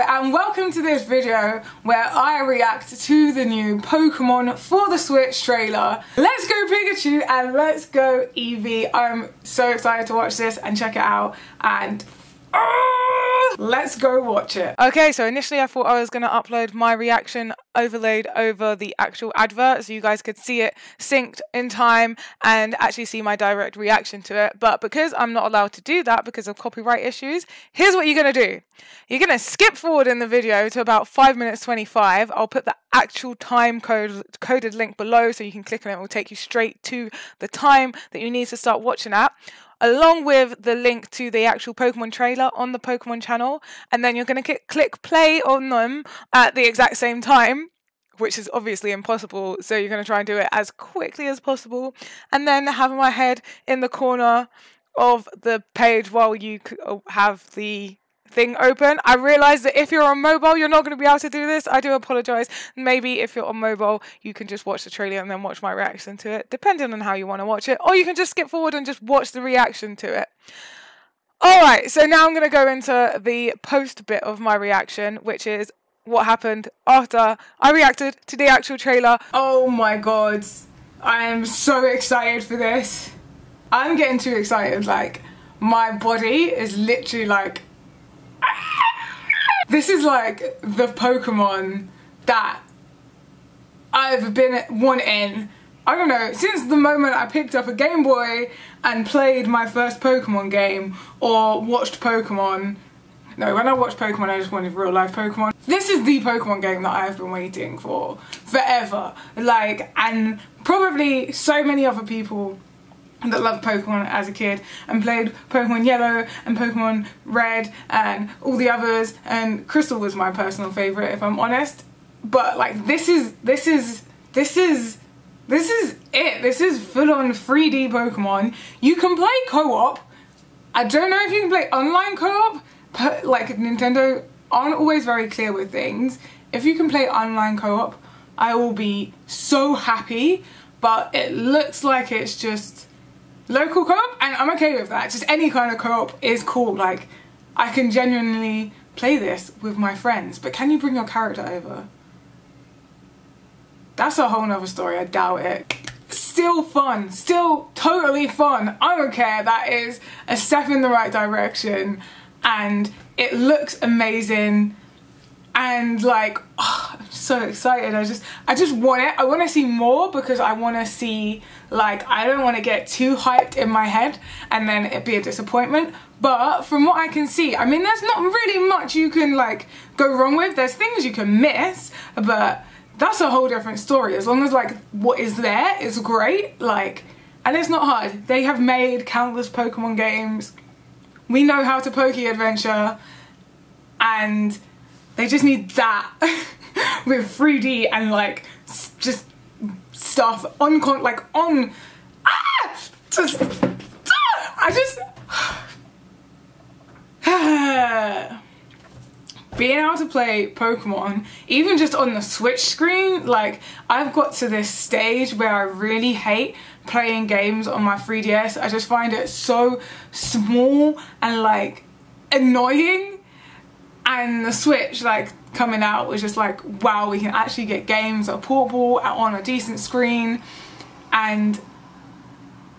and welcome to this video where I react to the new Pokemon for the Switch trailer. Let's go Pikachu and let's go Eevee. I'm so excited to watch this and check it out and uh, let's go watch it. Okay, so initially I thought I was going to upload my reaction overlaid over the actual advert so you guys could see it synced in time and actually see my direct reaction to it. But because I'm not allowed to do that because of copyright issues, here's what you're going to do. You're going to skip forward in the video to about 5 minutes 25. I'll put the actual time code coded link below so you can click on it. It will take you straight to the time that you need to start watching at along with the link to the actual Pokemon trailer on the Pokemon channel. And then you're going to click play on them at the exact same time which is obviously impossible. So you're going to try and do it as quickly as possible. And then have my head in the corner of the page while you uh, have the thing open. I realize that if you're on mobile, you're not going to be able to do this. I do apologize. Maybe if you're on mobile, you can just watch the trailer and then watch my reaction to it, depending on how you want to watch it. Or you can just skip forward and just watch the reaction to it. Alright, so now I'm going to go into the post bit of my reaction, which is what happened after I reacted to the actual trailer. Oh my god, I am so excited for this. I'm getting too excited, like, my body is literally like this is like the Pokemon that I've been wanting, I don't know, since the moment I picked up a Game Boy and played my first Pokemon game or watched Pokemon. No, when I watched Pokemon, I just wanted real life Pokemon. This is the Pokemon game that I've been waiting for forever. Like, and probably so many other people that loved Pokemon as a kid and played Pokemon Yellow and Pokemon Red and all the others. And Crystal was my personal favorite if I'm honest. But like this is this is this is this is it. This is full on 3D Pokemon. You can play co-op. I don't know if you can play online co-op but like Nintendo aren't always very clear with things. If you can play online co-op I will be so happy. But it looks like it's just local co-op and I'm okay with that. Just any kind of co-op is cool. Like I can genuinely play this with my friends. But can you bring your character over? That's a whole nother story. I doubt it. Still fun. Still totally fun. I don't care. That is a step in the right direction. And it looks amazing. And like, oh, I'm so excited. I just, I just want it. I want to see more because I want to see like I don't want to get too hyped in my head and then it be a disappointment. But from what I can see, I mean, there's not really much you can like go wrong with. There's things you can miss, but that's a whole different story. As long as like what is there is great, like, and it's not hard. They have made countless Pokemon games. We know how to Poke Adventure, and they just need that with 3D and like just stuff on con like on ah! Just ah, I just being able to play Pokemon even just on the Switch screen like I've got to this stage where I really hate playing games on my 3DS I just find it so small and like annoying and the Switch like coming out was just like wow we can actually get games that are portable on a decent screen and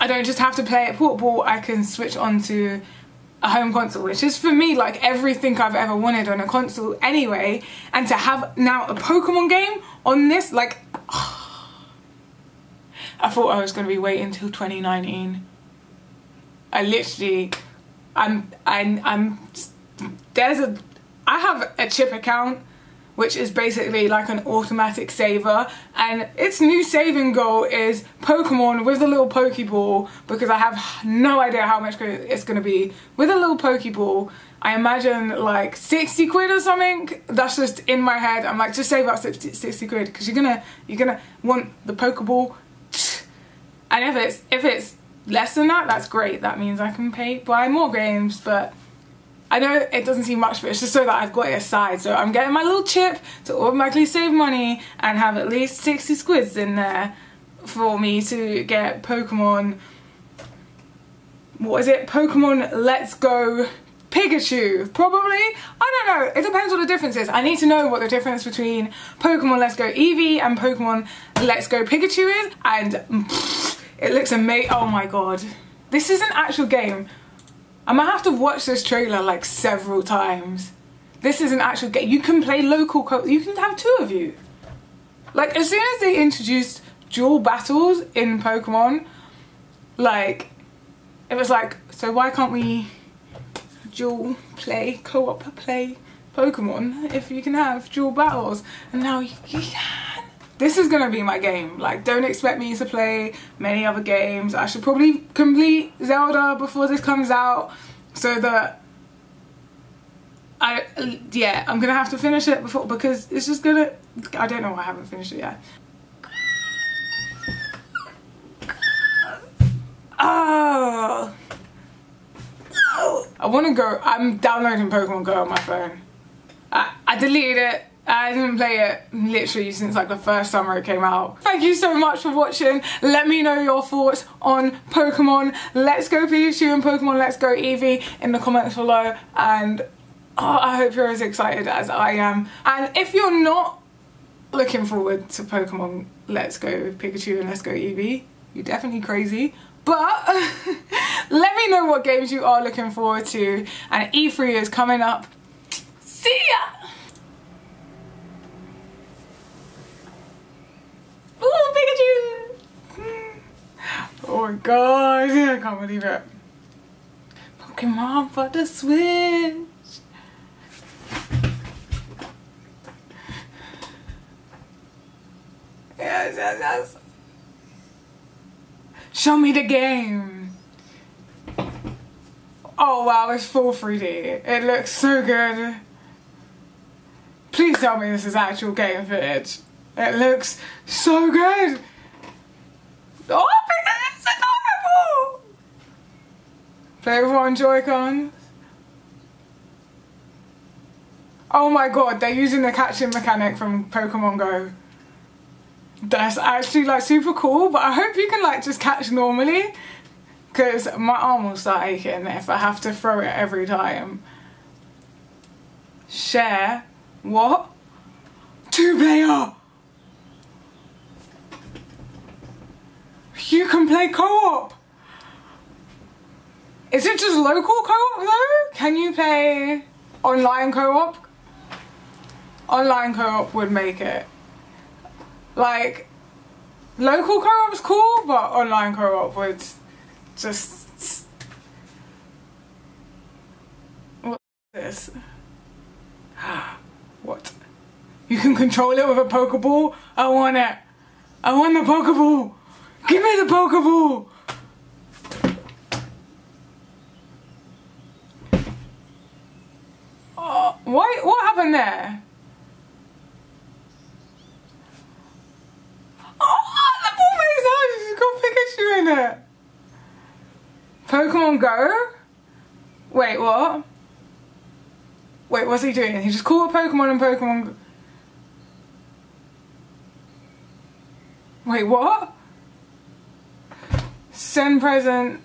I don't just have to play it portable I can switch onto a home console which is for me like everything I've ever wanted on a console anyway. And to have now a Pokemon game on this like I thought I was going to be waiting until 2019 I literally I'm I'm, I'm there's a I have a chip account which is basically like an automatic saver and its new saving goal is Pokemon with a little Pokeball because I have no idea how much it's going to be. With a little Pokeball I imagine like 60 quid or something? That's just in my head. I'm like just save up 60, 60 quid because you're gonna you're gonna want the Pokeball. And if it's if it's less than that that's great. That means I can pay buy more games but I know it doesn't seem much, but it's just so that I've got it aside. So I'm getting my little chip to automatically save money and have at least 60 squids in there for me to get Pokemon, what is it? Pokemon Let's Go Pikachu, probably. I don't know. It depends what the difference is. I need to know what the difference between Pokemon Let's Go Eevee and Pokemon Let's Go Pikachu is. And pff, it looks amazing. Oh my god. This is an actual game. I'm gonna have to watch this trailer like several times. This is an actual game. You can play local co You can have two of you. Like, as soon as they introduced dual battles in Pokemon, like, it was like, so why can't we dual play, co-op play Pokemon if you can have dual battles? And now you, you can. This is gonna be my game. Like, don't expect me to play many other games. I should probably complete Zelda before this comes out so that I, yeah, I'm gonna have to finish it before because it's just gonna, I don't know why I haven't finished it yet. Oh. I want to go. I'm downloading Pokemon Go on my phone. I, I deleted it. I didn't play it literally since like the first summer it came out. Thank you so much for watching. Let me know your thoughts on Pokemon Let's Go Pikachu and Pokemon Let's Go Eevee in the comments below. And oh, I hope you're as excited as I am. And if you're not looking forward to Pokemon Let's Go Pikachu and Let's Go Eevee, you're definitely crazy. But let me know what games you are looking forward to. And E3 is coming up. See ya! Oh, Pikachu! Oh my god, I can't believe it. Pokemon for the Switch. Yes, yes, yes. Show me the game. Oh wow, it's full 3D. It looks so good. Please tell me this is actual game footage. It looks so good. Oh, it's adorable. Play with one Joy-Con. Oh my god, they're using the catching mechanic from Pokemon Go. That's actually like super cool, but I hope you can like just catch normally because my arm will start aching if I have to throw it every time. Share. What? Two player! You can play co-op! Is it just local co-op though? Can you play online co-op? Online co-op would make it. Like, local co-op's cool, but online co-op would just... What is this? What? You can control it with a Pokeball? I want it. I want the Pokeball. Give me the Pokeball. Oh, what, what happened there? Oh, in it. Pokemon Go? Wait, what? Wait, what's he doing? He just caught a Pokemon and Pokemon... Go Wait, what? Send present.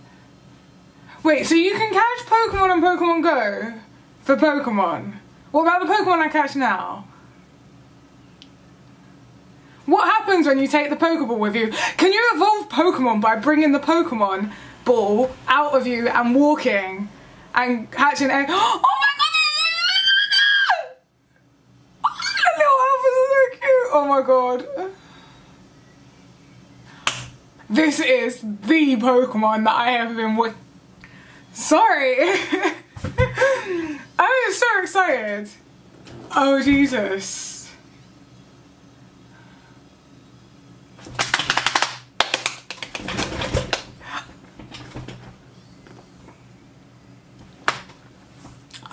Wait, so you can catch Pokemon and Pokemon Go for Pokemon? What about the Pokemon I catch now? What happens when you take the Pokeball with you? Can you evolve Pokemon by bringing the Pokemon ball out of you and walking and catching egg? Oh my god! Oh, the little alphas are so cute! Oh my god. This is the Pokemon that I have been with. Sorry. Oh, I'm so excited. Oh Jesus.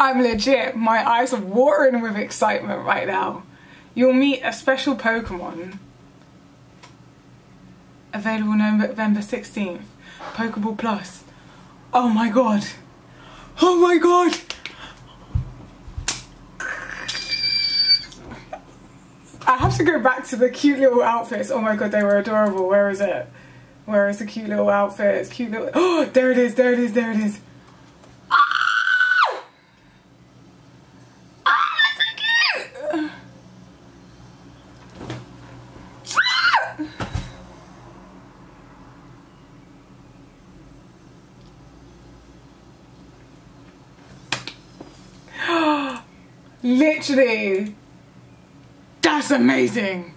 I'm legit, my eyes are watering with excitement right now. You'll meet a special Pokemon. Available November 16th. Pokeball Plus. Oh my god. Oh my god. to go back to the cute little outfits. Oh my god, they were adorable. Where is it? Where is the cute little outfits? Cute little. Oh, there it is, there it is, there it is. Ah, ah that's so cute! Ah! Literally. That's amazing.